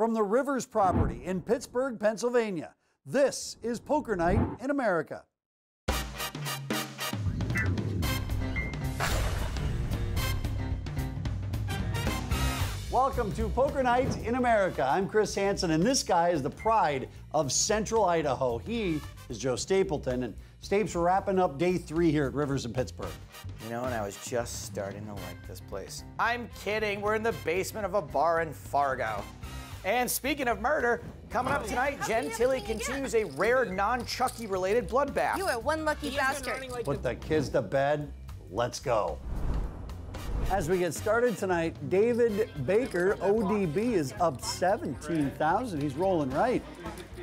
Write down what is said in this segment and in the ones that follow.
from the Rivers property in Pittsburgh, Pennsylvania. This is Poker Night in America. Welcome to Poker Night in America. I'm Chris Hansen, and this guy is the pride of Central Idaho. He is Joe Stapleton, and Stapes wrapping up day three here at Rivers in Pittsburgh. You know, and I was just starting to like this place. I'm kidding. We're in the basement of a bar in Fargo. And speaking of murder, coming up tonight, Jen Tilly continues a rare non-Chucky related bloodbath. You are one lucky bastard. Put the kids to bed. Let's go. As we get started tonight, David Baker, ODB, is up 17,000. He's rolling right.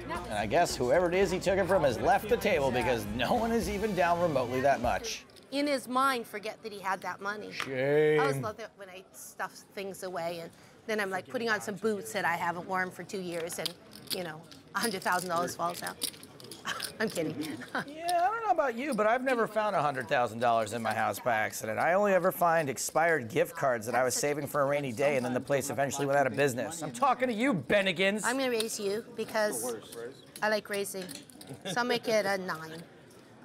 And I guess whoever it is he took it from has left the table because no one is even down remotely that much. In his mind, forget that he had that money. Shame. I always love it when I stuff things away and then I'm like putting on some boots that I haven't worn for two years and, you know, $100,000 falls out. I'm kidding. Yeah, I don't know about you, but I've never found $100,000 in my house by accident. I only ever find expired gift cards that I was saving for a rainy day and then the place eventually went out of business. I'm talking to you, Bennigans. I'm gonna raise you because I like raising. So I'll make it a nine.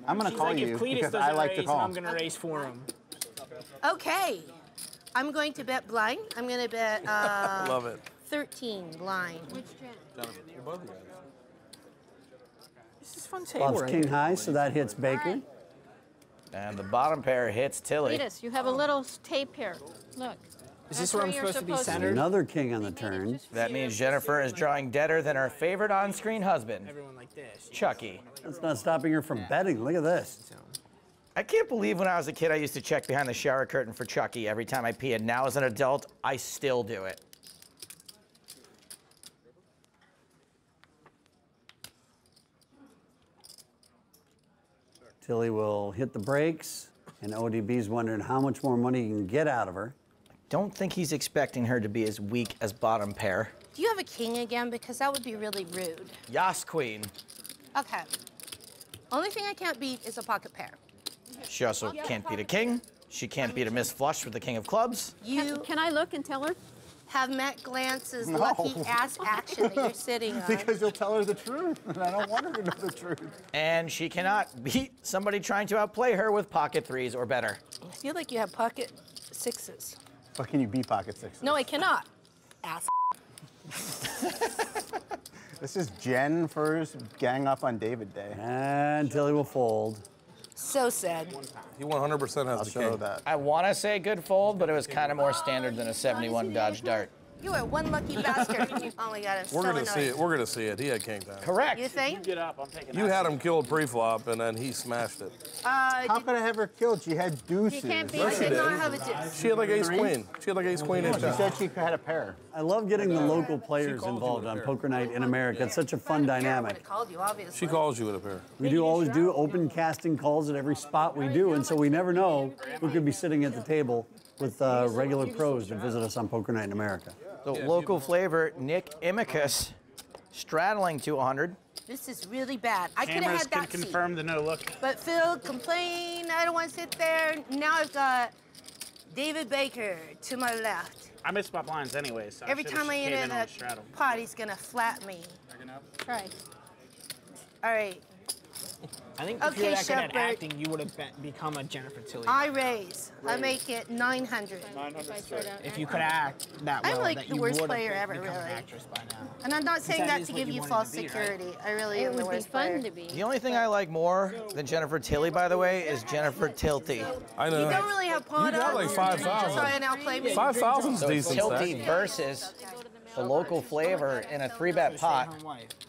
I'm gonna She's call like, you because I like raise, to call. I'm gonna raise for him. Okay. I'm going to bet blind. I'm gonna bet uh, Love it. 13 blind. This is fun table Bob's right king here. high, so that hits Baker. And the bottom pair hits Tilly. Cletus, you have a little tape here. Look. Is this where I'm where you're supposed to be supposed to- centered? Another king on the turn. That means Jennifer is drawing deader than her favorite on-screen husband, Everyone like this. Chucky. That's not stopping her from betting. Look at this. I can't believe when I was a kid I used to check behind the shower curtain for Chucky every time I peed. And now as an adult, I still do it. Tilly will hit the brakes, and ODB's wondering how much more money he can get out of her. I Don't think he's expecting her to be as weak as bottom pair. Do you have a king again? Because that would be really rude. Yas Queen. Okay. Only thing I can't beat is a pocket pair. She also can't beat a king. She can't beat a miss flush with the king of clubs. You Can I look and tell her? have Matt Glantz's lucky ass action that you're sitting on. Because you'll tell her the truth, and I don't want her to know the truth. And she cannot beat somebody trying to outplay her with pocket threes or better. I feel like you have pocket sixes. But can you beat pocket sixes? No, I cannot. Ass. This is Jen first gang up on David Day. And Tilly will fold. So sad. He 100% has I'll the show king. that. I want to say good fold, but it was kind of more standard than a 71 Dodge Dart. You are one lucky bastard. oh my god, I'm We're so gonna annoyed. see it. We're gonna see it. He had king ten. Correct. You think? Get up, I'm taking You had him killed pre-flop, and then he smashed it. Uh, How could I have her killed? She had deuces. can't be- I she did did. not have a deuce. She had like ace queen. She had like ace queen in She said she had a pair. I love getting the local players involved on Poker Night in America. It's such a fun dynamic. have called you, obviously. She calls you with a pair. We do always do open casting calls at every spot we do, and so we never know who could be sitting at the table with uh, regular pros to visit us on Poker Night in America. The local flavor, Nick Imicus, straddling 200. This is really bad. I could have Cameras had can that seat. confirm the no look. But Phil complained, I don't want to sit there. Now I've got David Baker to my left. I missed my blinds anyway, so Every should've time I came enter in on that the straddle. pot, he's gonna flat me. Try. All right, I think if Okay, you were that good at acting, you would have be- become a Jennifer Tilly. I raise. I make it 900. If I start out. if you could act that I'm well, like that the you worst player ever, become an really. actress by now. And I'm not saying that that is to give you you false to be, right? security. I really It am the would be worst fun player. to be. The only thing I like more than Jennifer Tilly, by the way, is Jennifer Tilty. I know. You don't really have pawn You got like ups, 5,000. So I now play me. Five decent. Tilty Stack. versus the local flavor in a three-bet pot.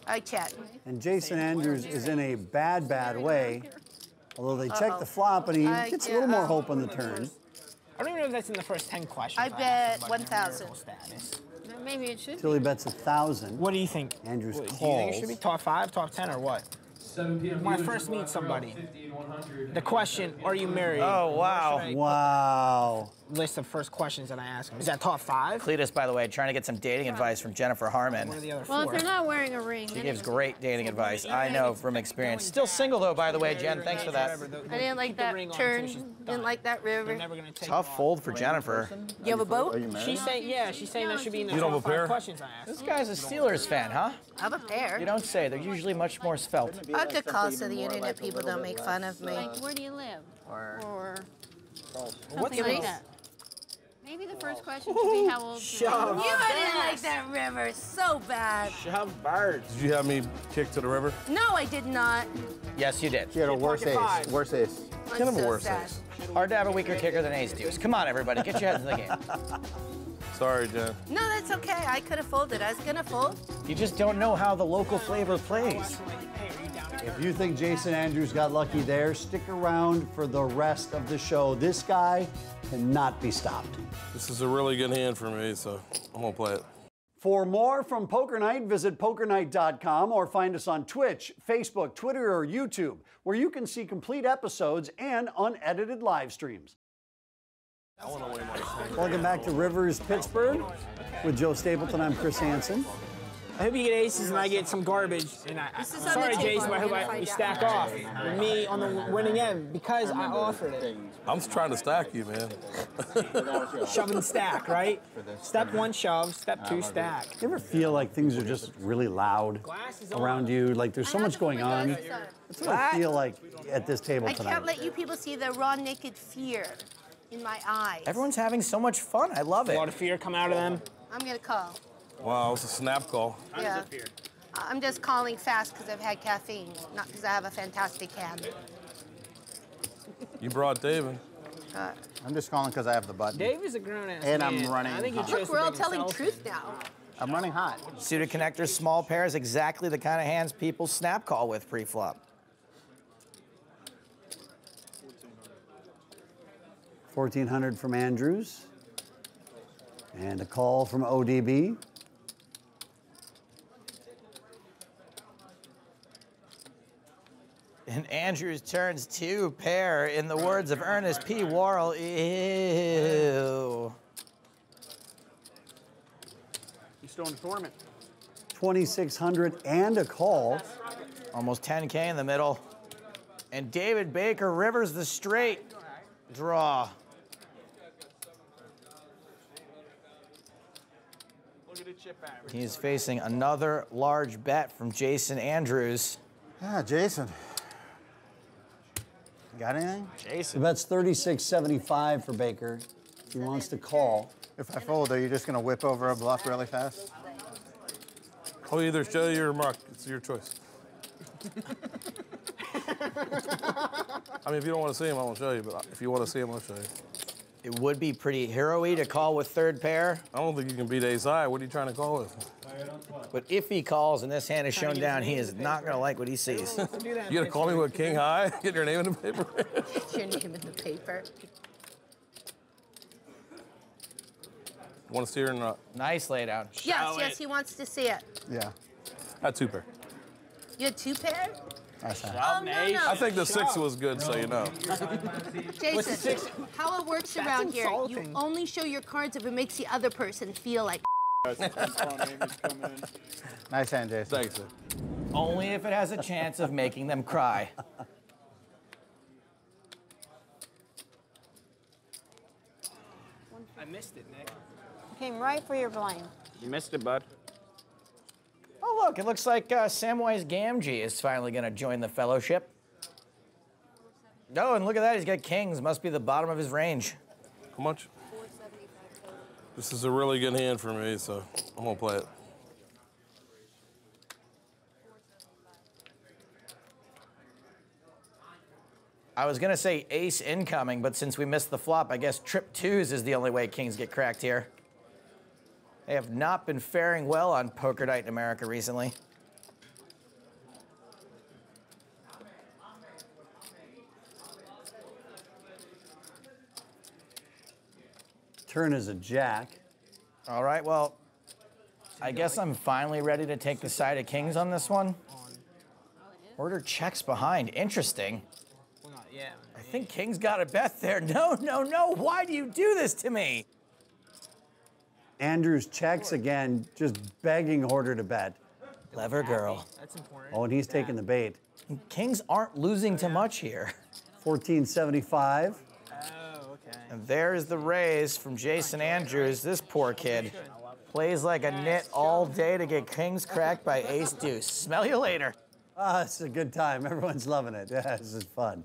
I check. And Jason Andrews is in a bad, bad way. Although they check the flop and he gets a little more uh, hope on the turn. I don't even know if that's in the first 10 questions. I asked bet 1,000. marital status. Maybe it should. Tilly bets a thousand. What do you think? Andrews What, Do you think it should be top five, top 10, or what? When I first meet somebody, the question, are you married? Oh, wow. Wow. List of first questions that I ask him. Is that top five? Cletus, by the way, trying to get some dating advice from Jennifer Harman. What are the other Well, if four? they're not wearing a ring, She gives great dating advice. I know from experience. Still single though, by the way, Jen. Thanks for that. I didn't like that turn. Didn't like that river. take Tough fold for Jennifer. You have a Are boat? you married? She's saying, yeah, she's saying that should be in the You don't top have a pair? five questions I asked. This guy's a Steelers fan, huh? I have a pair. You don't say. They're usually much more svelte. I could call so the internet people don't make fun of me. Like, where do you live? Or What's something the like that. Maybe the first question should be how old you are. You didn't like that river so bad. Shove birds. Did you have me kick to the river? No, I did not. Yes, you did. She had a worse pocket ace. five. Worse ace. I'm Kind of a worse sad. ace. Hard to have a weaker kicker than Ace Deuce. Come on, everybody, get your heads in the game. Sorry, Jen. No, that's okay. I could have folded. I was gonna fold. You just don't know how the local flavor plays. If you think Jason Andrews got lucky there, stick around for the rest of the show. This guy cannot be stopped. This is a really good hand for me, so I'm gonna play it. For more from Poker Night, visit pokernight.com or find us on Twitch, Facebook, Twitter, or YouTube, where you can see complete episodes and unedited live streams. Welcome back to Rivers Pittsburgh with Joe Stapleton. I'm Chris Hansen. I hope you get aces and I get some garbage. And I, This is sorry. Jason, but I hope We're I, we stack off. With me on the winning end because I offered it. I'm just trying to stack you, man. Shove and stack, right? Step one, shove. Step two, stack. You ever feel like things are just really loud around you? Like there's so much going on? That's what I feel like at this table tonight. I can't let you people see the raw naked fear in my eyes. Everyone's having so much fun. I love it. A lot of fear come out of them. I'm gonna call. Wow, it's a snap call. Yeah. I'm just calling fast because I've had caffeine, not because I have a fantastic hand. You brought David. Uh, I'm just calling because I have the button. Dave is a grown ass And man. I'm running I think he hot. Look, we're all telling truth now. I'm running hot. Suited connectors, small pairs, exactly the kind of hands people snap call with pre-flop. Fourteen hundred from Andrews, and a call from ODB. And Andrews turns two pair in the words of Ernest P. Worrell. Ew. He's still in the tournament. 2600 and a call. Almost 10K in the middle. And David Baker rivers the straight draw. He's facing another large bet from Jason Andrews. Yeah, Jason. Got anything? So that's 3675 for Baker. He wants to call. If I fold, are you just gonna whip over a bluff really fast? I'll either show you or Mark. It's your choice. I mean, if you don't want to see him, I won't show you. But if you want to see him, I'll show you. It would be pretty hero-y to call with third pair, I don't think you can beat ace high. What are you trying to call with? But if he calls and this hand is shown down, he is not going to like what he sees. Do that. You gonna call me with king high? Get your name in the paper? It's your name in the paper. want to see her or not? nice laydown. Yes, yes, he wants to see it. Yeah. Had two pair. You had two pair? That's fine. Oh, no, I think the six was good, so you know. Jason, how it works around here, you insulting. only show your cards if it makes the other person feel like Nice hand, Jason. Thanks. sir. Only if it has a chance of making them cry. I missed it, Nick. Came right for your blind. You missed it, bud. Oh, look, it looks like uh, Samwise Gamgee is finally going to join the fellowship. Oh, and look at that. He's got kings. Must be the bottom of his range. How much? This is a really good hand for me, so I'm gonna play it. I was to say ace incoming, but since we missed the flop, I guess trip twos is the only way kings get cracked here. They have not been faring well on Poker Night in America recently. Turn is a jack. All right, well, I guess I'm finally ready to take the side of kings on this one. Order checks behind. Interesting. Well, not yet. I think King's got a bet there. No, no, no. Why do you do this to me? Andrews checks again, just begging Hoarder to bet. Clever girl. That's important. Oh, and he's taking the bait. Kings aren't losing to much here. 1475. Oh, okay. And there's the raise from Jason Andrews. This poor kid plays like a nit all day to get Kings cracked by Ace Deuce. Smell you later. Ah, it's a good time. Everyone's loving it. Yeah, this is fun.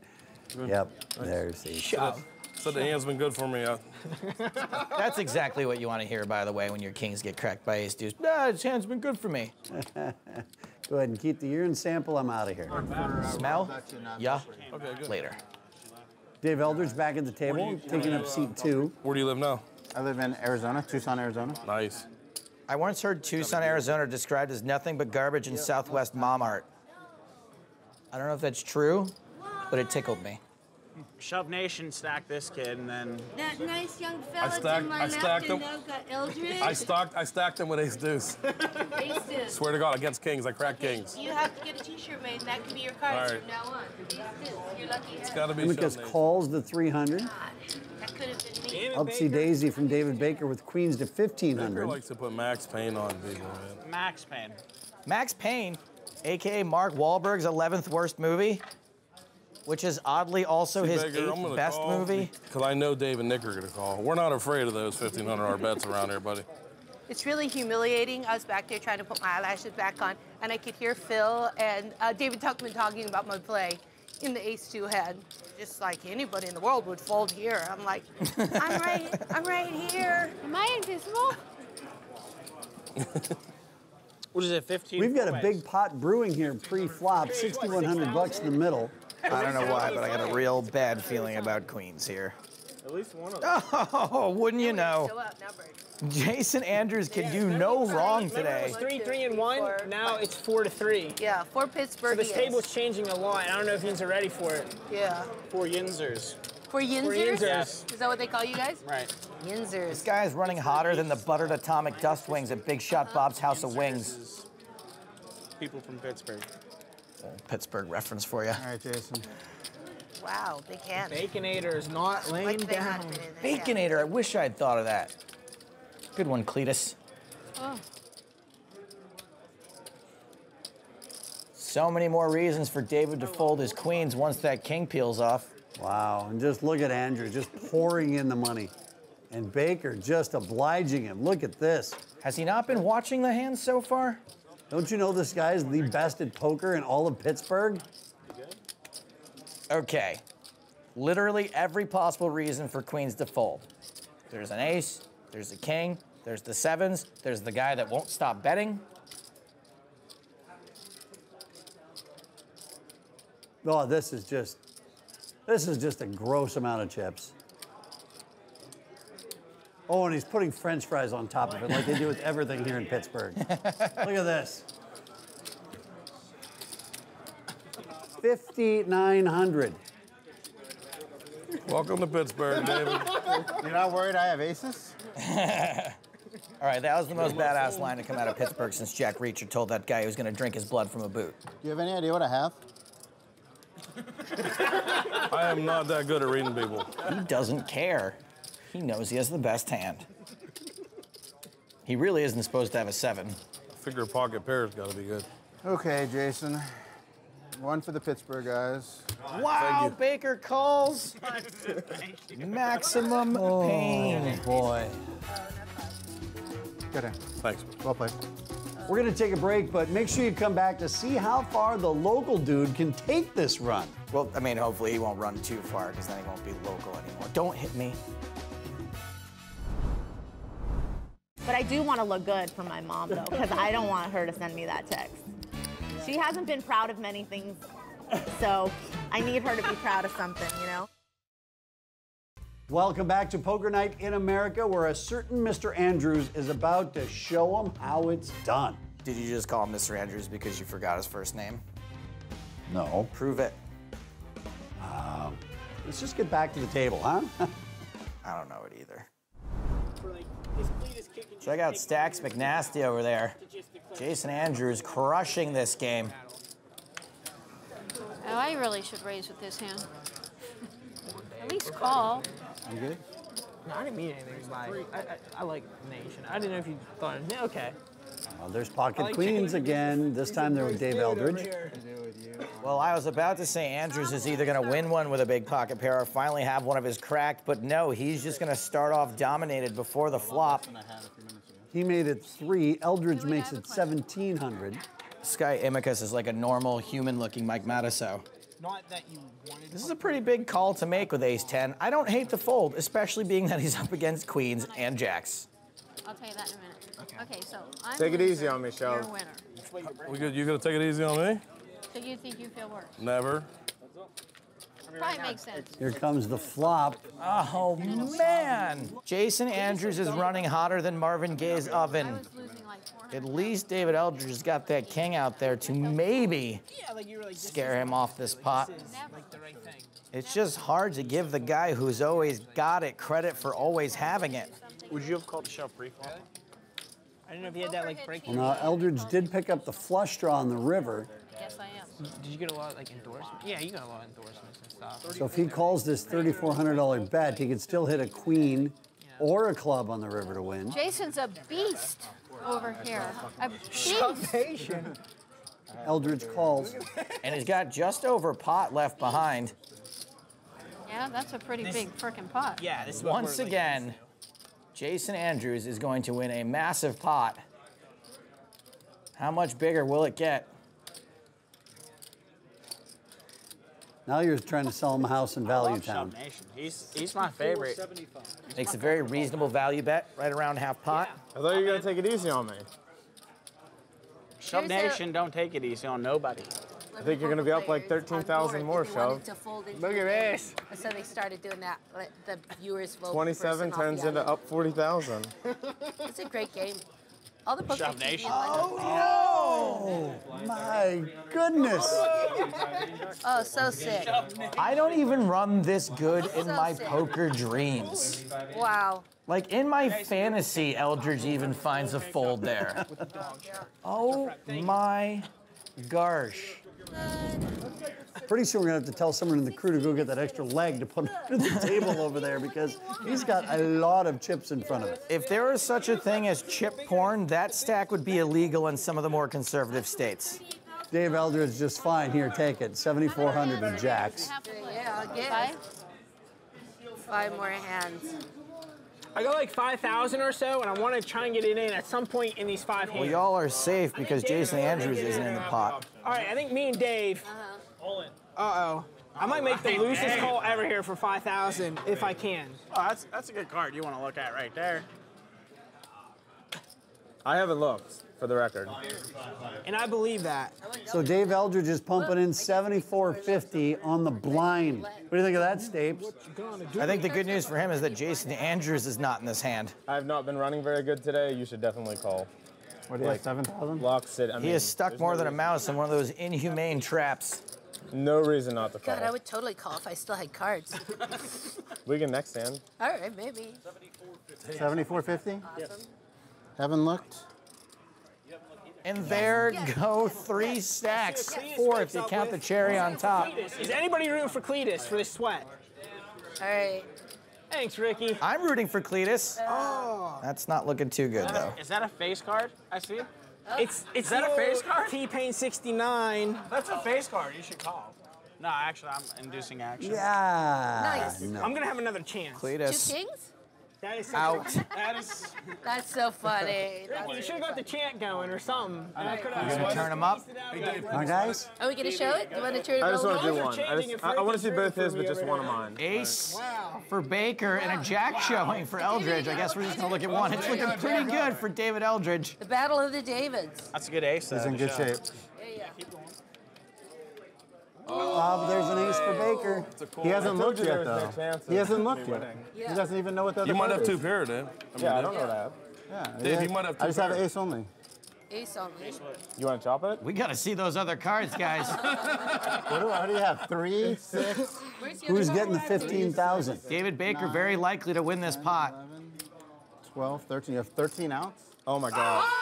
Yep, there's the Shove. Said the hand's been good for me. Uh, That's exactly what you want to hear, by the way, when your Kings get cracked by Ace Deuce. Ah, his hand's been good for me. Go ahead and keep the urine sample. I'm out of here. Smell? Yeah. okay, good. Later. Dave Eldridge back at the table, taking up seat two. Where do you live now? I live in Arizona, Tucson, Arizona. Nice. I once heard Tucson, Arizona described as nothing but garbage and Southwest mom art. I don't know if that's true, but it tickled me. Shove Nation stacked this kid, and then That nice young fella stacked- to my I left stacked and them. now got Eldridge. I stacked I stacked them with ace deuce. Ace deuce. Swear to God, against kings, I crack kings. You have to get a T-shirt made, and that can be your card All right. from now on. Ace deuce. You're lucky. It's got to be Lucas calls the 300. God, that could have been me. Upsy daisy from David Baker with queens to Baker 1500. likes to put max pain on people, man. Max Payne. Max Payne, aka Mark Wahlberg's 11th worst movie, which is oddly also his Baker, eighth best call movie. Because I know Dave and Nick are going to call. We're not afraid of those 1,500 bets around here, buddy. It's really humiliating. I was back there trying to put my eyelashes back on, and I could hear Phil and uh, David Tuchman talking about my play in the Ace 2 head. Just like anybody in the world would fold here. I'm like, I'm right, I'm right here. Am I invisible? What is it, 15? We've got a four big pot brewing here pre-flop, 6100 bucks in the middle. I don't know why, but I got a real bad feeling about Queens here. At least one of them. Oh, wouldn't you know? Show up, now, Bird. Jason Andrews can do no wrong Remember it today. was three, three, and one. Now it's four to three. Yeah, for Pittsburgh. So this table's changing a lot. I don't know if yins are ready for it. Yeah. Four yinzers. For Yinzers? Yinzers. Is that what they call you guys? Right. Yinzers. This guy is running hotter than the buttered atomic dust wings at Big Shot Bob's House of Wings. People from Pittsburgh. Pittsburgh reference for you. All right, Jason. Wow, big hand. Baconator is not laying Like they down. had been in yeah. Baconator, I wish I'd thought of that. Good one, Cletus. Oh. So many more reasons for David to fold his queens once that king peels off. Wow, and just look at Andrew just pouring in the money. And Baker just obliging him. Look at this. Has he not been watching the hands so far? Don't you know this guy is the best at poker in all of Pittsburgh? Okay. Literally every possible reason for queens to fold. There's an ace, there's a king, there's the sevens, there's the guy that won't stop betting. Oh, this is just, this is just a gross amount of chips. Oh, and he's putting French fries on top of it, like they do with everything here in Pittsburgh. Look at this. 5,900. Welcome to Pittsburgh, David. You're not worried I have aces? All right, that was the most badass line to come out of Pittsburgh since Jack Reacher told that guy he was going to drink his blood from a boot. Do you have any idea what I have? I am not that good at reading people. He doesn't care. He knows he has the best hand. He really isn't supposed to have a seven. Figure pocket pair's got to be good. Okay, Jason. One for the Pittsburgh guys. Wow, Baker calls. Maximum oh, pain. Boy. Good hand. Thanks. Well played. We're going to take a break, but make sure you come back to see how far the local dude can take this run. Well, I mean, hopefully he won't run too far because then he won't be local anymore. Don't hit me. But I do want to look good for my mom, though, because I don't want her to send me that text. She hasn't been proud of many things, so I need her to be proud of something, you know? Welcome back to Poker Night in America, where a certain Mr. Andrews is about to show him how it's done. Did you just call him Mr. Andrews because you forgot his first name? No. Prove it. Um, let's just get back to the table, huh? I don't know it either. Check out to Stacks McNasty over there. Jason Andrews crushing this game. Oh, I really should raise with this hand. At least call. You good? No, I didn't mean anything by it. I, I, I like Nation. I didn't know if you thought it. yeah, Okay. Well, there's pocket like queens chicken. again. This time they're with Dave Eldridge. Well, I was about to say Andrews is either going to win one with a big pocket pair or finally have one of his cracked, but no, he's just going to start off dominated before the flop. He made it three. Eldridge makes it 1700. Sky Imicus is like a normal human-looking Mike Matusow. Not that you wanted. This is a pretty big call to make with ace 10. I don't hate the fold, especially being that he's up against queens and jacks. I'll tell you that in a minute. Okay, so I'm Take it easy on me, You're a winner. We good? You gonna take it easy on me? So you think you feel worse? Never. Probably makes sense. Here comes the flop. Oh, man. Jason Andrews is running hotter than Marvin Gaye's oven. was losing like 400. At least David Eldridge has got that king out there to maybe Yeah, like you were like. this scare him off this pot. This is like the right thing. It's just hard to give the guy who's always got it credit for always having it. Would you have called the shove pre-flop? I don't know if you had that like break. Well, now Eldridge did pick up the flush draw on the river. Yes, I am. Did you get a lot of like endorsements? Yeah, you got a lot of endorsements and stuff. So if he calls this $3,400 bet, he could still hit a queen or a club on the river to win. Jason's a beast over here. A beast. Nation. Eldridge calls. And he's got just over pot left behind. Yeah, that's a pretty big freaking pot. Yeah, this is what Once we're, like, again, Jason Andrews is going to win a massive pot. How much bigger will it get? Now you're trying to sell him a house in Value Town. Nation. He's he's my favorite. Makes a very reasonable value bet, right around half pot. I thought you were gonna take it easy on me. Shove Here's a- Nation, don't take it easy on nobody. I think you're gonna be up like 13,000 more, Shove. Look Look at this. So they started doing that. Let the viewers vote. 27 person turns into up 40,000. It's a great game. All the books. Shove Nation. Oh, no! my goodness. Oh, so sick. I don't even run this good in So my sick. poker dreams. Wow. Like in my fantasy, Eldridge even finds a fold there. Oh, oh my gosh. Pretty soon we're gonna have to tell someone in the crew to go get that extra leg to put under the table over there because he's got a lot of chips in front of him. If there is such a thing as chip porn, that stack would be illegal in some of the more conservative states. Dave Eldridge just fine. Here, take it. 7,400 with jacks. Yeah, I'll get Five? five more hands. I got like 5,000 or so, and I want to try and get it in at some point in these five hands. Well, y'all are safe because Jason Andrews isn't in the pot. All right, I think me and Dave. Uh-oh. Uh-oh. I might make the loosest call ever here for 5,000 if I can. Oh, that's that's a good card you want to look at right there. I haven't looked, for the record. And I believe that. So Dave Eldridge is pumping in 7450 on the blind. What do you think of that, Stapes? I think the good news for him is that Jason Andrews is not in this hand. I have not been running very good today. You should definitely call. What do you have, 7,000? Lock sit. I He is stuck more no than a mouse in one of those inhumane traps. No reason not to call. God, I would totally call if I still had cards. We can next hand. All right, maybe. 7450? Awesome. Haven't looked. And there go three stacks. Four if you count the cherry on top. Is anybody rooting for Cletus for this sweat? All right. Thanks, Ricky. I'm rooting for Cletus. Oh. That's not looking too good, though. Is that a face card? I see. It's it's that a face card? T-Pain 69. That's a face card. You should call. No, actually, I'm inducing action. Yeah. Nice. No. I'm gonna have another chance. Two Cletus kings? That is out. That is. That's so funny. You should have got the chant going or something. And I could You gonna turn them up? Huh, guys? Are we gonna show it? Do you want to turn it I just want to do one. I, just, I, I want to see both his, but just one of mine. Ace Wow. for Baker and a jack showing for Eldridge. I guess we're just gonna look at one. It's looking pretty good for David Eldridge. The Battle of the Davids. That's a good ace. He's uh, in good shape. Yeah, yeah. Oh, Bob, there's an ace for Baker. He hasn't I looked yet, though. He hasn't looked yet. winning. He doesn't even know what the other You might have two is. pair then. Eh? I mean, Yeah, I eh? don't know that. Yeah, Dave, yeah. you might have two I two just have pairs. ace only. Ace only. You want to chop it? We gotta see those other cards, guys. What do, what do you have? Three, six? Who's getting the 15,000? David Baker very likely to win this pot. 12, 13. You have 13 outs? Oh my god. Ah!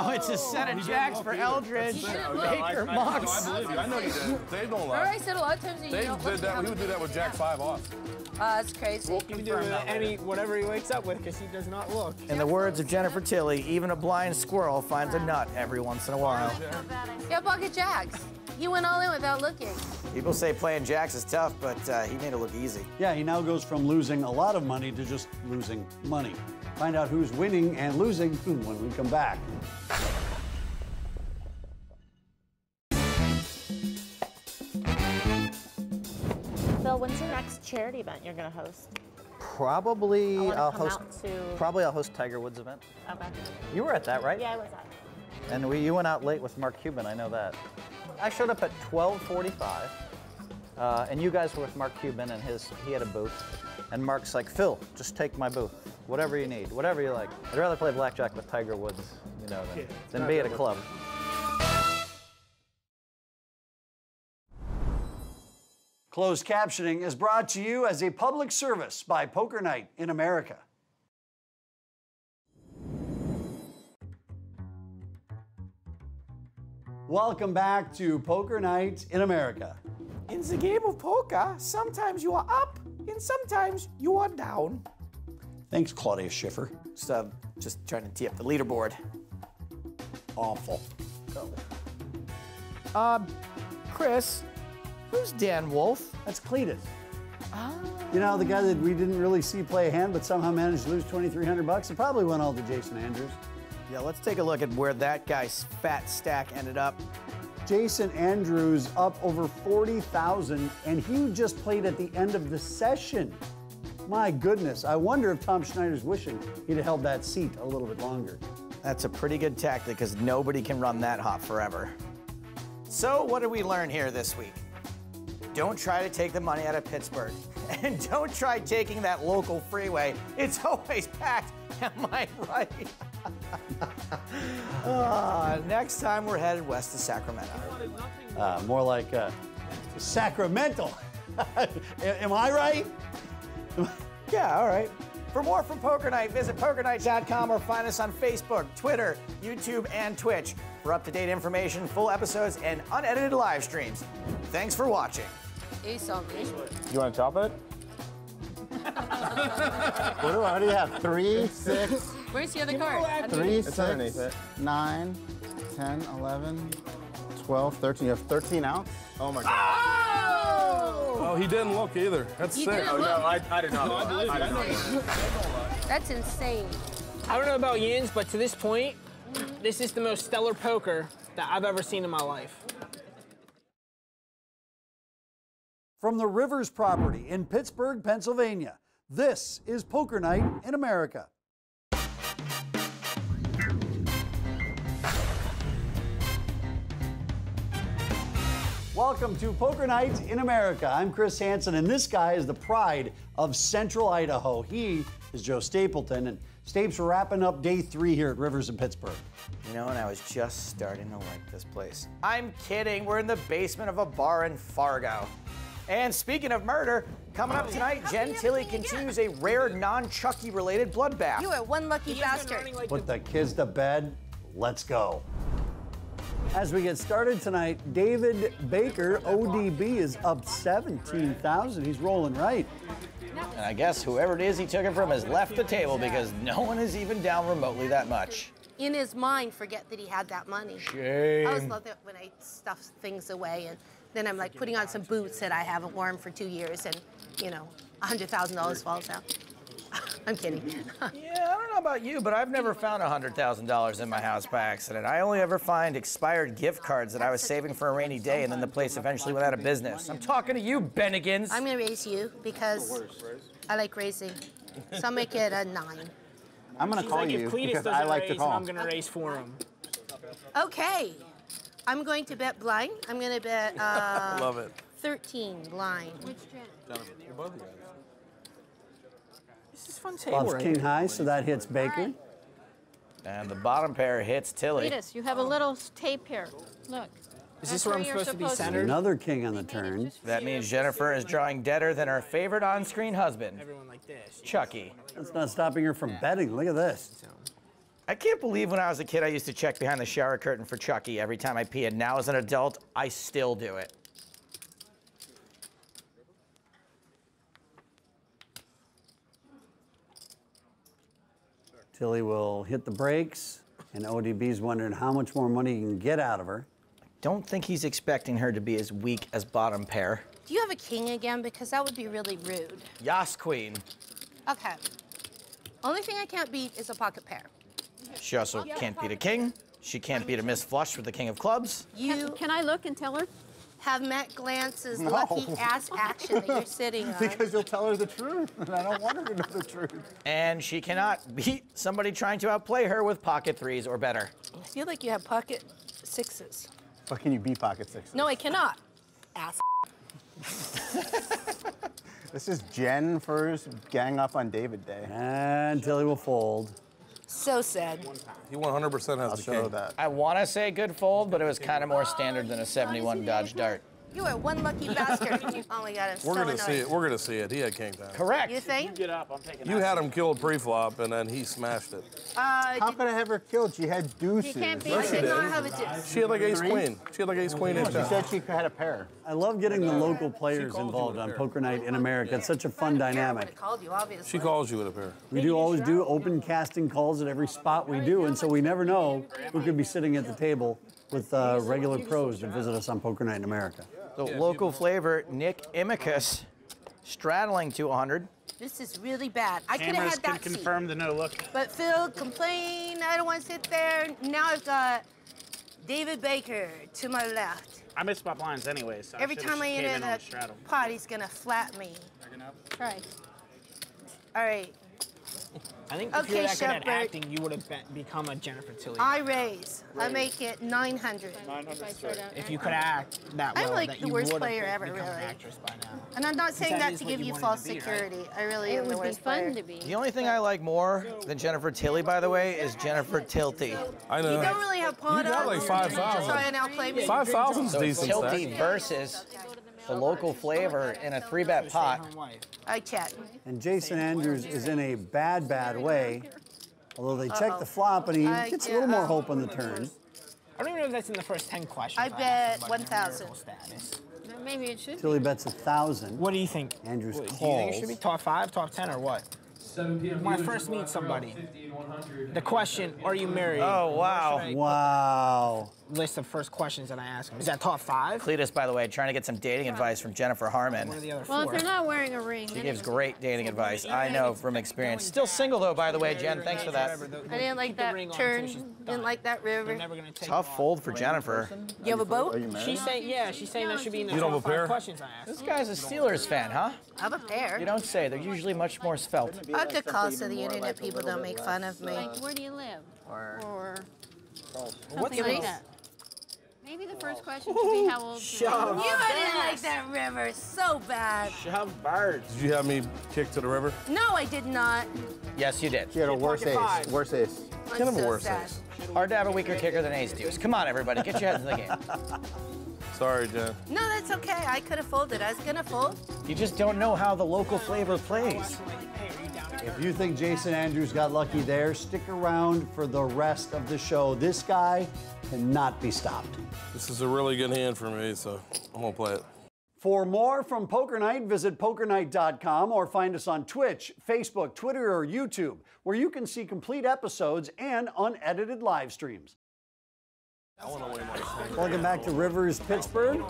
Oh, it's a set of jacks for Eldridge. Baker I believe you. I know you did. They don't Remember I said a lot of times that you don't did that. He would do that with Jack five off. Uh, that's crazy. You can do it any whatever he wakes up with because he does not look. In the words of Jennifer Tilly, even a blind squirrel finds a nut every once in a while. Yeah, pocket jacks. He went all in without looking. People say playing jacks is tough, but uh, he made it look easy. Yeah, he now goes from losing a lot of money to just losing money. Find out who's winning and losing when we come back. Phil, when's your next charity event you're gonna host? Probably I wanna I'll host. to- Probably I'll host Tiger Woods event. Okay. You were at that, right? Yeah, I was at. And we, you went out late with Mark Cuban. I know that. I showed up at 12:45, uh, and you guys were with Mark Cuban, and his he had a booth. And Mark's like, Phil, just take my booth, whatever you need, whatever you like. I'd rather play blackjack with Tiger Woods, you know, than, than be at a club. Closed captioning is brought to you as a public service by Poker Night in America. Welcome back to Poker Night in America. In the game of poker, sometimes you are up and sometimes you are down. Thanks, Claudia Schiffer. Just, uh, just trying to tee up the leaderboard. Awful. Um, Chris, who's Dan Wolf? That's Cletus. You know, the guy that we didn't really see play a hand, but somehow managed to lose 2,300 bucks. It probably went all to Jason Andrews. Yeah, let's take a look at where that guy's fat stack ended up. Jason Andrews up over 40,000, and he just played at the end of the session. My goodness, I wonder if Tom Schneider's wishing he'd have held that seat a little bit longer. That's a pretty good tactic because nobody can run that hot forever. So, what did we learn here this week? Don't try to take the money out of Pittsburgh. And don't try taking that local freeway. It's always packed. Am I right? Ah, next time we're headed west to Sacramento. Uh, more like uh, Sacramento. Am I right? Yeah, all right. For more from Poker Night, visit pokernight.com or find us on Facebook, Twitter, YouTube, and Twitch for up to date information, full episodes, and unedited live streams. Thanks for watching. Ace on me. You want to chop it? what do I already have? Three, six, Where's the other card? three, six, it. nine, 10, 11, 12, 13. You have 13 outs? Oh my god. Ah! Oh, he didn't look either. That's You sick. didn't Oh no, I, I did not. look. I did not. look. That's insane. I don't know about Yins, but to this point, this is the most stellar poker that I've ever seen in my life. From the Rivers property in Pittsburgh, Pennsylvania, this is Poker Night in America. Welcome to Poker Night in America. I'm Chris Hansen, and this guy is the pride of Central Idaho. He is Joe Stapleton, and Stapes, we're wrapping up day three here at Rivers in Pittsburgh. You know, and I was just starting to like this place. I'm kidding. We're in the basement of a bar in Fargo. And speaking of murder, coming up tonight, Jen Tilly continues a rare non-Chucky related bloodbath. You are one lucky He has been bastard. running like Put the kids to bed. Let's go. As we get started tonight, David Baker, ODB, is up 17,000. He's rolling right. And I guess whoever it is he took it from has left the table because no one is even down remotely that much. In his mind, forget that he had that money. Shame. I always Shame. love that when I stuff things away and then I'm like putting on some boots that I haven't worn for two years and, you know, $100,000 falls out. I'm kidding. Yeah, I don't know about you, but I've never found $100,000 in my house by accident. I only ever find expired gift cards that I was saving for a rainy day and then the place eventually went out of business. I'm talking to you, Bennigans. I'm gonna raise you because I like raising. So I'll make it a nine. I'm going to She's call like, you if Cletus because doesn't I like raise, to call. I'm gonna raise for him. Okay. I'm going to bet blind. I'm gonna bet uh, Love it. 13 blind. Which This is fun table Loves right king high, so that hits Baker. And the bottom pair hits Tilly. Cletus, you have a little tape here. Look. Is this That's where I'm where you're supposed to be centered? Another king on the turn. That means Jennifer is drawing deader than her favorite on-screen husband, Everyone like. Chucky. That's not stopping her from betting. Look at this. I can't believe when I was a kid, I used to check behind the shower curtain for Chucky every time I pee, and now as an adult, I still do it. Tilly will hit the brakes, and ODB's wondering how much more money he can get out of her. I don't think he's expecting her to be as weak as bottom pair. Do you have a king again? Because that would be really rude. Yas Queen. Okay. Only thing I can't beat is a pocket pair. She also can't beat a king. She can't beat a miss flush with the king of clubs. You Can, can I look and tell her? Have met Glantz's No. lucky ass action that you're sitting on. Because you'll tell her the truth, and I don't want her to know the truth. And she cannot beat somebody trying to outplay her with pocket threes or better. I feel like you have pocket sixes. But can you beat pocket sixes? No, I cannot. Ass. This is Jen first gang up on David Day. Until he will fold. So sad. He 100% has I'll the show king. that. I want to say good fold, but it was kind of more standard than a 71 Dodge Dart. You are one lucky bastard. oh my god, I'm We're so gonna see it. We're gonna see it. He had king time. Correct. You think? Get up, I'm taking You had him killed pre-flop, and then he smashed it. Uh, How could I have her killed? She had deuces. She can't beat I it. did not have a deuce. She had like ace queen. She had like ace queen. ace She said she had a pair. I love getting the local players involved on. Poker Night in America. It's such a fun dynamic. have called you, obviously. She calls you with a pair. We do always do open casting calls at every spot we do, and so we never know who could be sitting at the table with uh, regular pros to visit us on Poker Night in America. The local flavor, Nick Imicus, straddling to 100. This is really bad. I could have Cameras had can that seat. confirm the no look. But Phil complained, I don't want to sit there. Now I've got David Baker to my left. I miss my blinds anyway, so Every I time I enter in on the the straddle. pot, he's gonna flat me. Try. All right, I think if Okay, you were that good at acting, you would have be- become a Jennifer Tilly. I raise. I make it 900. If I start out. if you could act that I'm like that the you worst would've player ever, really. An actress by now. And I'm not saying that that is to give you you false to be, right? security. I really It am the would be worst fun player. to be. The only thing I like more than Jennifer Tilly, by the way, is Jennifer Tilty. I know. You don't really have pot You got odds. like 5,000. Try and outplay me. Five thousand's So it's decent. Tilty Stack. versus the local flavor in a three bet pot. Stay-at-home. I chat. And Jason Andrews is in a bad, bad way. Although they check the flop and he gets a little more hope on the turn. I don't even know if that's in the first 10 questions. I bet 1,000. marital. Maybe it should. Tilly bets a thousand. What do you think? Andrews What, Do you think it should be top five, top 10, or what? When I first meet somebody, the question, are you married? Oh, wow. What should I Wow. Put List of first questions that I ask them. Is that top five? Cletus, by the way, trying to get some dating advice from Jennifer Harman. What are the other Well, if four? you're not wearing a ring, She gives great dating advice. I know from experience. Still single though, by the way, Jen. Thanks for that. I didn't like that ring turn. Didn't like that river. never gonna take Tough fold for Jennifer. You have a boat? Are you married? She's saying, yeah, she's saying that should be in the You don't top have a pair? five questions I This asked. guy's a Steelers fan, huh? I have a pair. You don't say. They're usually much more svelte. I could call so the internet people don't make fun of me. Uh, like, where do you live? Or What's something the like that. Maybe the first question should be how old you are. You didn't like that river so bad. Shove birds. Did you have me kick to the river? No, I did not. Yes, you did. She had a worse pocket ace. five. Worse ace. I'm Kind of a worse sad. ace. Hard to have a weaker kicker than ace deuce. Come on, everybody, get your heads in the game. Sorry, Jen. No, that's okay. I could have folded. I was gonna fold. You just don't know how the local flavor plays. If you think Jason Andrews got lucky there, stick around for the rest of the show. This guy cannot be stopped. This is a really good hand for me, so I'm gonna play it. For more from Poker Night, visit pokernight.com or find us on Twitch, Facebook, Twitter, or YouTube, where you can see complete episodes and unedited live streams. Welcome back to Rivers Pittsburgh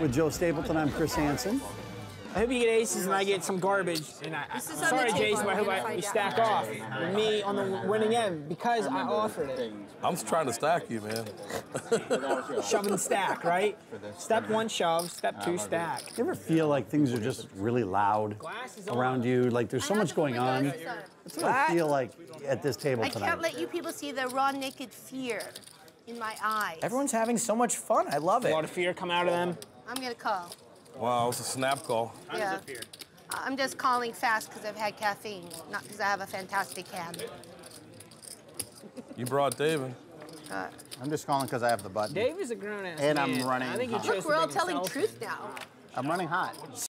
with Joe Stapleton. I'm Chris Hansen. I hope you get aces and I get some garbage. And I, This is sorry, the. Jason, but I hope We're I, gonna we stack off with me on the winning end because I offered it. I'm just trying to stack you, man. Shove and stack, right? Step one, shove. Step two, stack. You ever feel like things are just really loud around you? Like there's so much going on? That's what I feel like at this table tonight. I can't let you people see the raw naked fear in my eyes. Everyone's having so much fun. I love it. A lot of fear come out of them. I'm gonna call. Wow, it's a snap call. Yeah. I'm just calling fast because I've had caffeine, not because I have a fantastic hand. You brought David. Uh, I'm just calling because I have the button. Dave is a grown ass And man. I'm running I think he hot. chose Look, we're all telling himself truth now. I'm running hot.